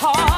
hard.